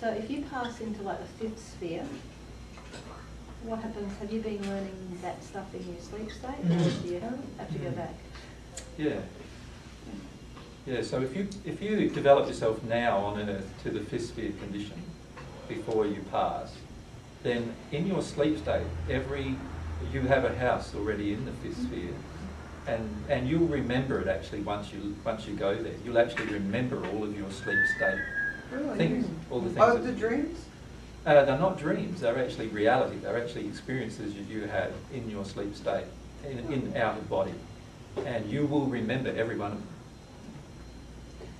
So if you pass into like the fifth sphere, what happens? Have you been learning that stuff in your sleep state, or mm-hmm. do you have to go back? Yeah. Yeah, so if you, if you develop yourself now on Earth to the fifth sphere condition before you pass, then in your sleep state, every, you have a house already in the fifth mm-hmm. sphere. And, and you'll remember it actually once you, once you go there. You'll actually remember all of your sleep state Really? things, all the things. Oh, the dreams? Uh, they're not dreams, they're actually reality. They're actually experiences that you have in your sleep state, in, in out of body. And you will remember every one of them.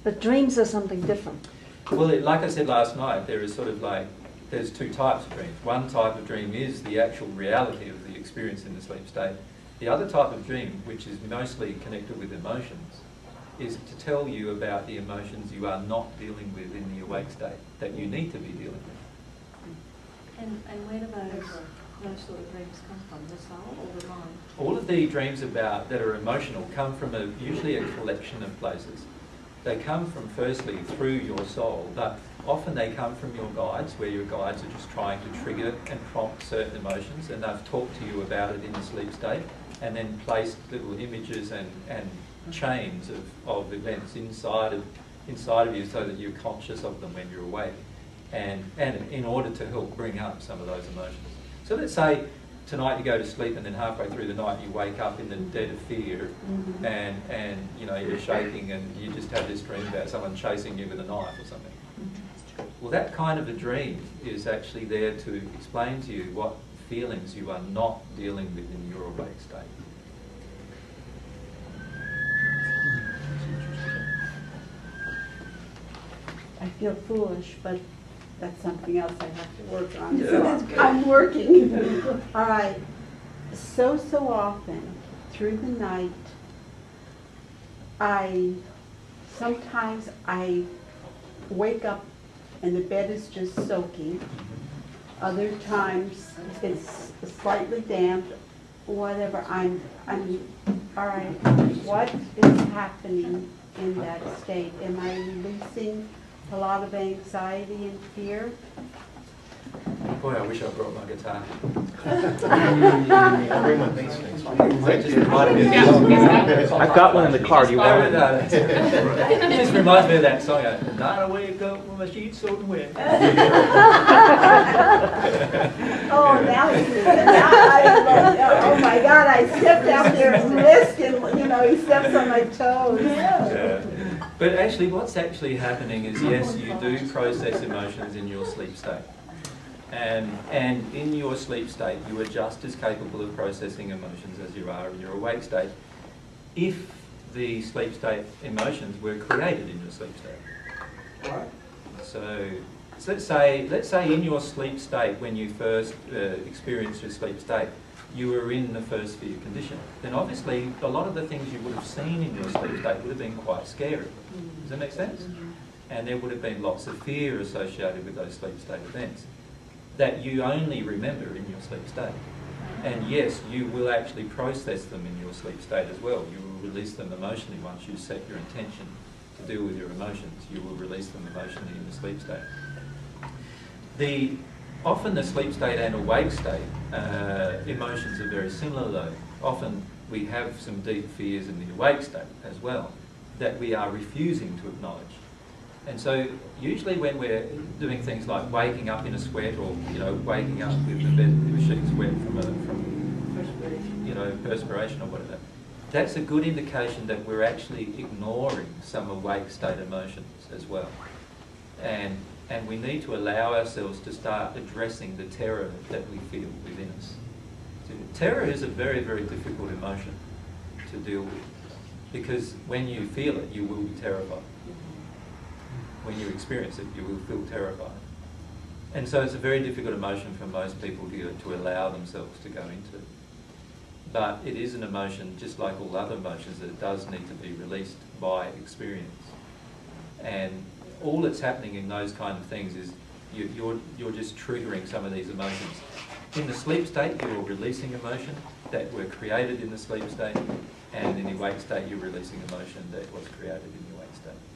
But dreams are something different. Well, it, like I said last night, there is sort of like, there's two types of dreams. One type of dream is the actual reality of the experience in the sleep state. The other type of dream, which is mostly connected with emotions, is to tell you about the emotions you are not dealing with in the awake state, that you need to be dealing with. And, and where do those, those sort of dreams come from? The soul or the mind? All of the dreams about that are emotional come from a, usually a collection of places. They come from firstly through your soul, but often they come from your guides, where your guides are just trying to trigger and prompt certain emotions, and they've talked to you about it in the sleep state, and then placed little images and, and chains of, of events inside of inside of you so that you're conscious of them when you're awake, and and in order to help bring up some of those emotions. So let's say tonight you go to sleep and then halfway through the night you wake up in the dead of fear Mm-hmm. and, and you know you're shaking and you just have this dream about someone chasing you with a knife or something. Well, that kind of a dream is actually there to explain to you what feelings you are not dealing with in your awake state. I feel foolish, but that's something else I have to work on. Yeah. I'm working. All right. So, so often through the night, I, sometimes I wake up and the bed is just soaking. Other times it's slightly damp, whatever. I'm, I'm, all right, what is happening in that state? Am I releasing a lot of anxiety and fear? Boy, I wish I brought my guitar. Everyone thinks things. That just reminded me of Yeah, the- exactly. I've got one in the car. Do you want it? no, It just reminds me of that song, uh, Night I wake up with my sheets soaking wet. Oh, now you, now I, oh my God, I stepped out there and risked and, you know, he steps on my toes. Yeah. But actually, what's actually happening is yes, you do process emotions in your sleep state. And, and in your sleep state, you are just as capable of processing emotions as you are in your awake state if the sleep state emotions were created in your sleep state. Right. So, so let's say, let's say in your sleep state, when you first uh, experienced your sleep state, you were in the first sphere condition. Then obviously, a lot of the things you would have seen in your sleep state would have been quite scary. Does that make sense? Mm-hmm. And there would have been lots of fear associated with those sleep state events that you only remember in your sleep state. And yes, you will actually process them in your sleep state as well. You will release them emotionally once you set your intention to deal with your emotions. You will release them emotionally in the sleep state. The often the sleep state and awake state uh, emotions are very similar though. Often we have some deep fears in the awake state as well that we are refusing to acknowledge. And so usually when we're doing things like waking up in a sweat or you know waking up with the bed sheets wet from a, from you know perspiration or whatever, that's a good indication that we're actually ignoring some awake state emotions as well. And and we need to allow ourselves to start addressing the terror that we feel within us. So terror is a very, very difficult emotion to deal with because when you feel it, you will be terrified. When you experience it, you will feel terrified. And so it's a very difficult emotion for most people to, to allow themselves to go into. But it is an emotion, just like all other emotions, that does need to be released by experience. And all that's happening in those kind of things is you, you're, you're just triggering some of these emotions. In the sleep state, you're releasing emotion that were created in the sleep state, and in the awake state, you're releasing emotion that was created in the awake state.